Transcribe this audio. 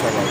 সবাই